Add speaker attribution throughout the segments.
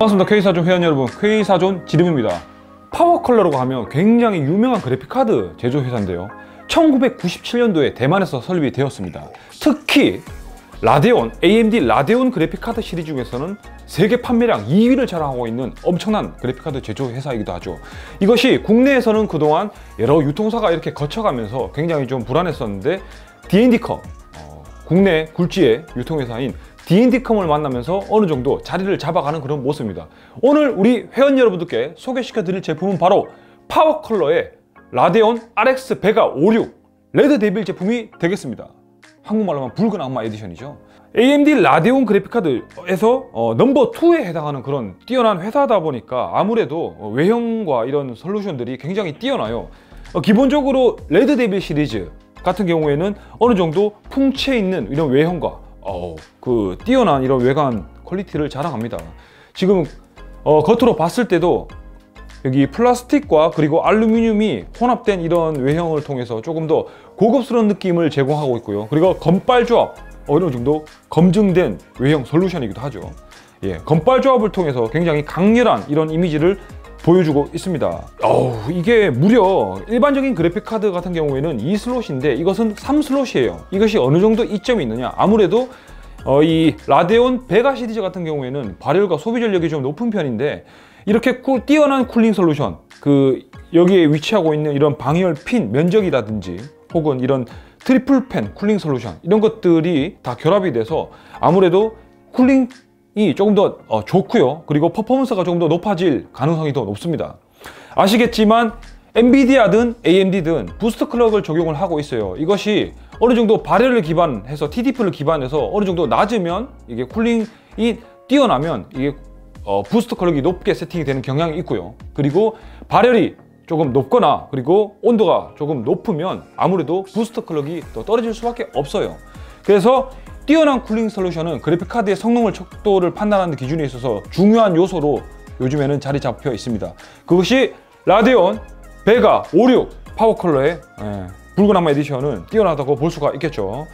Speaker 1: 반갑습니다. 퀘이사존 회원 여러분. 퀘이사존 지름입니다. 파워 컬러라고 하면 굉장히 유명한 그래픽카드 제조 회사인데요. 1997년도에 대만에서 설립이 되었습니다. 특히 라데온, AMD 라데온 그래픽카드 시리즈 중에서는 세계 판매량 2위를 자랑하고 있는 엄청난 그래픽카드 제조 회사이기도 하죠. 이것이 국내에서는 그동안 여러 유통사가 이렇게 거쳐가면서 굉장히 좀 불안했었는데 D&D컴 어, 국내 굴지의 유통회사인 D&D컴을 만나면서 어느 정도 자리를 잡아가는 그런 모습입니다. 오늘 우리 회원 여러분들께 소개시켜 드릴 제품은 바로 파워 컬러의 라데온 RX 베가 56 레드 데빌 제품이 되겠습니다. 한국말로 하면 붉은 악마 에디션이죠. AMD 라데온 그래픽카드에서 어, 넘버 2에 해당하는 그런 뛰어난 회사다 보니까 아무래도 어, 외형과 이런 솔루션들이 굉장히 뛰어나요. 어, 기본적으로 레드 데빌 시리즈 같은 경우에는 어느 정도 풍채 있는 이런 외형과 어, 그 뛰어난 이런 외관 퀄리티를 자랑합니다. 지금 어, 겉으로 봤을 때도 여기 플라스틱과 그리고 알루미늄이 혼합된 이런 외형을 통해서 조금 더 고급스러운 느낌을 제공하고 있고요. 그리고 검빨 조합 어느 정도 검증된 외형 솔루션이기도 하죠. 예, 검빨 조합을 통해서 굉장히 강렬한 이런 이미지를 보여주고 있습니다. 어우, 이게 무려 일반적인 그래픽 카드 같은 경우에는 2슬롯인데 이것은 3슬롯이에요. 이것이 어느 정도 이점이 있느냐? 아무래도 어, 이 라데온 베가 시리즈 같은 경우에는 발열과 소비 전력이 좀 높은 편인데 이렇게 꾸, 뛰어난 cooling 솔루션 그 여기에 위치하고 있는 이런 방열 핀 면적이라든지 혹은 이런 triple fan cooling 솔루션 이런 것들이 다 결합이 돼서 아무래도 cooling이 조금 더 어, 좋고요. 그리고 퍼포먼스가 조금 더 높아질 가능성이 더 높습니다. 아시겠지만 엔비디아든 AMD든 boost clock을 적용을 하고 있어요. 이것이 어느 정도 발열을 기반해서 TDP를 기반해서 어느 정도 낮으면 이게 cooling이 뛰어나면 이게 어, boost clock이 높게 세팅이 되는 경향이 있고요. 그리고 발열이 조금 높거나 그리고 온도가 조금 높으면 아무래도 boost clock이 더 떨어질 수밖에 없어요. 그래서 뛰어난 cooling 솔루션은 그래픽카드의 성능을 척도를 판단하는 기준에 있어서 중요한 요소로 요즘에는 자리 잡혀 있습니다. 그것이 라데온 Vega 56 PowerColor의 예, 붉은 악마 edition은 뛰어나다고 볼 수가 있겠죠.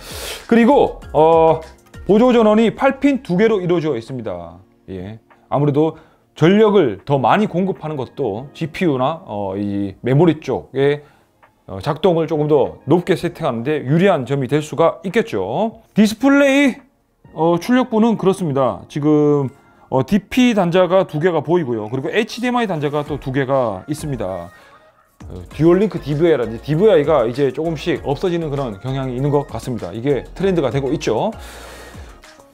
Speaker 1: 그리고 어, 보조 전원이 8핀 두 개로 이루어져 있습니다. 예. 아무래도 전력을 더 많이 공급하는 것도 GPU나 어, 이 메모리 쪽에 어, 작동을 조금 더 높게 세팅하는데 유리한 점이 될 수가 있겠죠. 디스플레이 어, 출력부는 그렇습니다. 지금 어, DP 단자가 두 개가 보이고요. 그리고 HDMI 단자가 또 두 개가 있습니다. 어, dual link DVI라든지 DVI가 이제 조금씩 없어지는 그런 경향이 있는 것 같습니다. 이게 트렌드가 되고 있죠.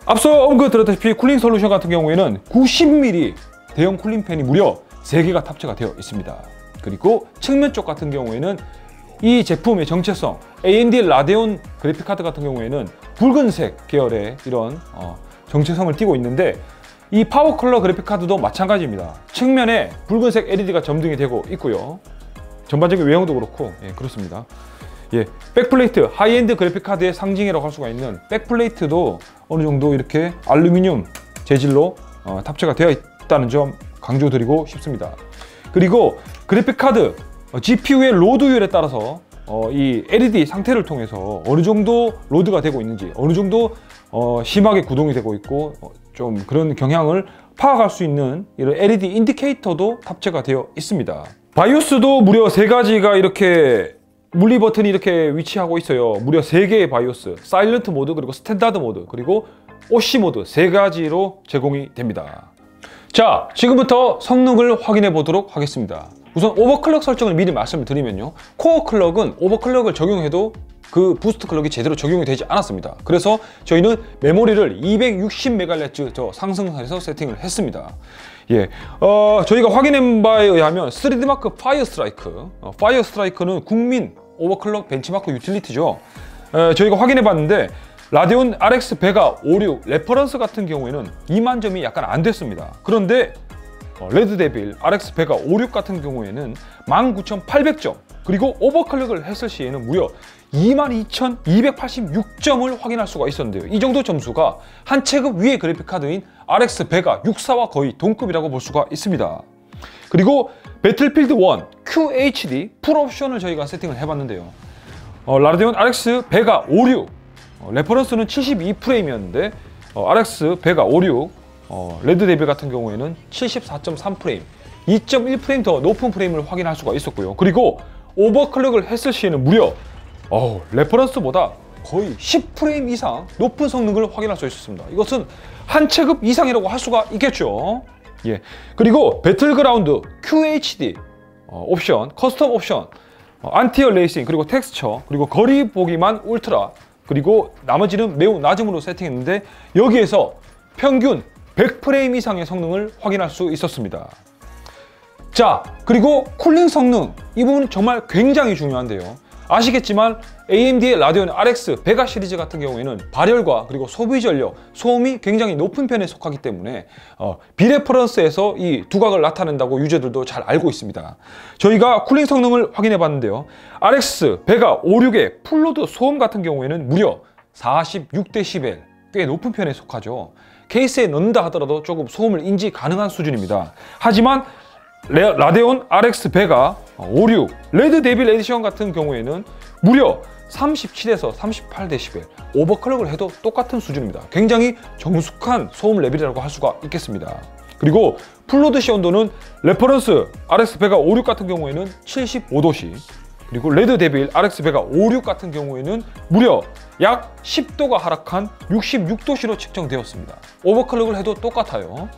Speaker 1: 앞서 언급드렸다시피 cooling solution 같은 경우에는 90mm 대형 cooling fan이 무려 3개가 탑재가 되어 있습니다. 그리고 측면 쪽 같은 경우에는 이 제품의 정체성 AMD Radeon 그래픽카드 같은 경우에는 붉은색 계열의 이런 어, 정체성을 띠고 있는데 이 PowerColor 그래픽카드도 마찬가지입니다. 측면에 붉은색 LED가 점등이 되고 있고요. 전반적인 외형도 그렇고 예, 그렇습니다. 예, backplate high-end 그래픽카드의 상징이라고 할 수가 있는 backplate도 어느 정도 이렇게 알루미늄 재질로 어, 탑재가 되어 있다는 점 강조드리고 싶습니다. 그리고 그래픽카드 어, GPU의 load율에 따라서 어, 이 LED 상태를 통해서 어느 정도 load가 되고 있는지 어느 정도 어, 심하게 구동이 되고 있고 어, 좀 그런 경향을 파악할 수 있는 이런 LED indicator도 탑재가 되어 있습니다. BIOS도 무려 세 가지가 이렇게 물리 버튼이 이렇게 위치하고 있어요. 무려 3개의 BIOS silent mode 그리고 standard mode 그리고 OC mode 세 가지로 제공이 됩니다. 자 지금부터 성능을 확인해 보도록 하겠습니다 우선 overclock 설정을 미리 말씀을 드리면요. core clock은 overclock을 적용해도 그 boost clock이 제대로 적용이 되지 않았습니다. 그래서 저희는 메모리를 260MHz 저 상승해서 세팅을 했습니다. 예, 어, 저희가 확인한 바에 의하면 3DMark Fire Strike. 어, Fire Strike는 국민 overclock benchmark utility죠. 에, 저희가 확인해 봤는데 Radeon RX Vega 56 reference 같은 경우에는 2만 점이 약간 안 됐습니다. 그런데 어, Red Devil RX Vega 56 같은 경우에는 19,800점 그리고 overclock을 했을 시에는 무려 22,286점을 확인할 수가 있었는데요. 이 정도 점수가 한 체급 위의 그래픽카드인 RX Vega 64와 거의 동급이라고 볼 수가 있습니다. 그리고 배틀필드 1 QHD 풀옵션을 저희가 세팅을 해봤는데요. 어, Radeon RX Vega 56 어, reference는 72프레임이었는데 어, RX Vega 56 어, Red Devil 같은 경우에는 74.3프레임, 2.1프레임 더 높은 프레임을 확인할 수가 있었고요. 그리고 overclock을 했을 시에는 무려 어우, reference보다 거의 10프레임 이상 높은 성능을 확인할 수 있었습니다. 이것은 한 체급 이상이라고 할 수가 있겠죠. 예. 그리고 배틀그라운드 QHD 어, 옵션, custom option, 어, anti-aliasing, 그리고 텍스처, 그리고 거리 보기만 울트라, 그리고 나머지는 매우 낮음으로 세팅했는데 여기에서 평균 100프레임 이상의 성능을 확인할 수 있었습니다. 자, 그리고 cooling 성능. 이 부분 정말 굉장히 중요한데요. 아시겠지만 AMD의 Radeon RX Vega 시리즈 같은 경우에는 발열과 그리고 소비 전력, 소음이 굉장히 높은 편에 속하기 때문에 어, 비reference에서 이 두각을 나타낸다고 user들도 잘 알고 있습니다. 저희가 cooling 성능을 확인해 봤는데요. RX Vega 56의 full load 소음 같은 경우에는 무려 46dB 꽤 높은 편에 속하죠. 케이스에 넣는다 하더라도 조금 소음을 인지 가능한 수준입니다. 하지만 레, Radeon RX Vega 56 Red Devil edition 같은 경우에는 무려 37에서 38dB overclock을 해도 똑같은 수준입니다. 굉장히 정숙한 소음 레벨이라고 할 수가 있겠습니다. 그리고 full load 시 온도는 reference RX Vega 56 같은 경우에는 75도씨 그리고 Red Devil RX Vega 56 같은 경우에는 무려 약 10도가 하락한 66도씨로 측정되었습니다. 오버클럭을 해도 똑같아요.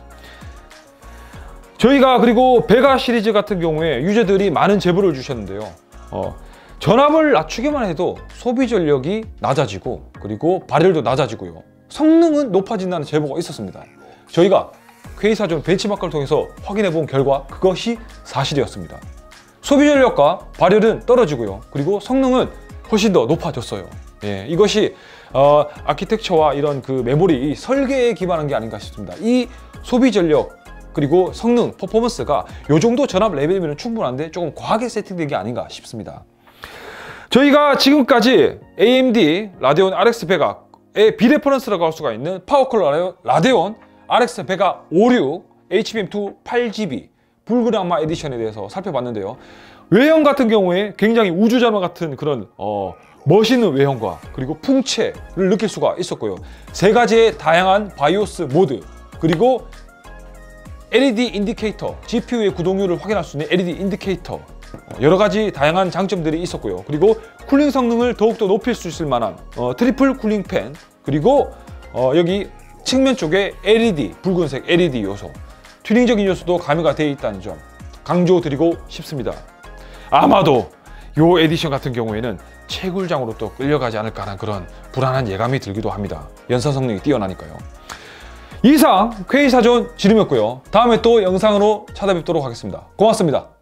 Speaker 1: 저희가 그리고 베가 시리즈 같은 경우에 유저들이 많은 제보를 주셨는데요. 어, 전압을 낮추기만 해도 소비 전력이 낮아지고 그리고 발열도 낮아지고요. 성능은 높아진다는 제보가 있었습니다. 저희가 K사전 벤치마크를 통해서 확인해 본 결과 그것이 사실이었습니다. 소비 전력과 발열은 떨어지고요. 그리고 성능은 훨씬 더 높아졌어요. 예, 이것이 어, 아키텍처와 이런 그 메모리 설계에 기반한 게 아닌가 싶습니다. 이 소비 전력 그리고 성능, 퍼포먼스가 이 정도 전압 레벨이면 충분한데 조금 과하게 세팅된 게 아닌가 싶습니다. 저희가 지금까지 AMD 라데온 RX 베가의 비레퍼런스라고 할 수가 있는 PowerColor Radeon RX Vega 56 HBM2 8GB 악마 edition에 대해서 살펴봤는데요. 외형 같은 경우에 굉장히 우주자마 같은 그런 어, 멋있는 외형과 그리고 풍채를 느낄 수가 있었고요. 세 가지의 다양한 BIOS mode 그리고 LED indicator, GPU의 구동률을 확인할 수 있는 LED indicator 여러 가지 다양한 장점들이 있었고요. 그리고 cooling 성능을 더욱더 높일 수 있을 만한 어, triple cooling fan 그리고 어, 여기 측면 쪽에 LED, 붉은색 LED 요소 튜닝적인 요소도 가미가 되어 있다는 점 강조드리고 싶습니다. 아마도 요 에디션 같은 경우에는 채굴장으로 또 끌려가지 않을까 하는 그런 불안한 예감이 들기도 합니다. 연산 성능이 뛰어나니까요. 이상 K사전 지름이었고요. 다음에 또 영상으로 찾아뵙도록 하겠습니다. 고맙습니다.